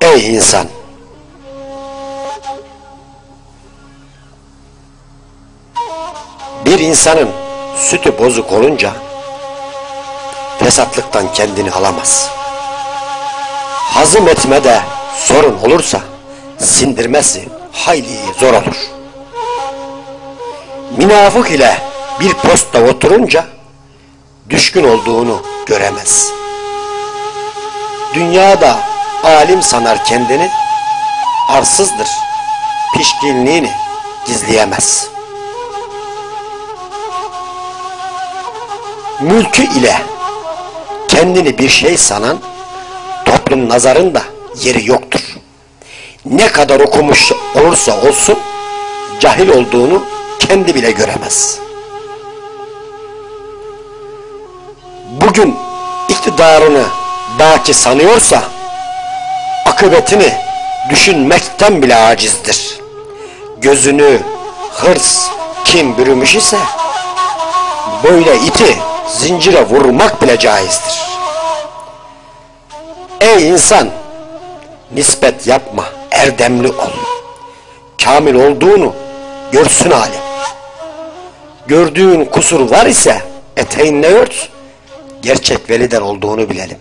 Ey insan! Bir insanın sütü bozuk olunca fesatlıktan kendini alamaz. Hazım etmede sorun olursa sindirmesi hayli zor olur. Münafık ile bir posta oturunca düşkün olduğunu göremez. Dünyada alim sanar kendini, arsızdır, pişkinliğini gizleyemez. Mülkü ile kendini bir şey sanan toplum nazarında yeri yoktur. Ne kadar okumuş olursa olsun cahil olduğunu kendi bile göremez. Bugün iktidarını baki sanıyorsa akıbetini düşünmekten bile acizdir. Gözünü hırs, kim bürümüş ise böyle iti zincire vurmak bile caizdir. Ey insan! Nispet yapma, erdemli ol. Kamil olduğunu görsün alem. Gördüğün kusur var ise eteğinle ört, gerçek veliden olduğunu bilelim.